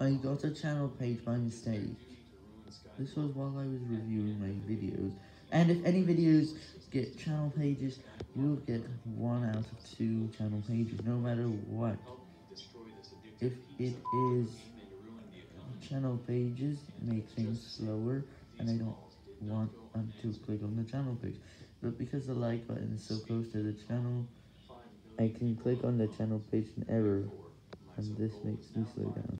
I got a channel page by mistake. This was while I was reviewing my videos, and if any videos get channel pages, you'll get one out of two channel pages, no matter what. If it is channel pages, make things slower, and I don't want them to click on the channel page. But because the like button is so close to the channel, I can click on the channel page and error, and this makes me slow down.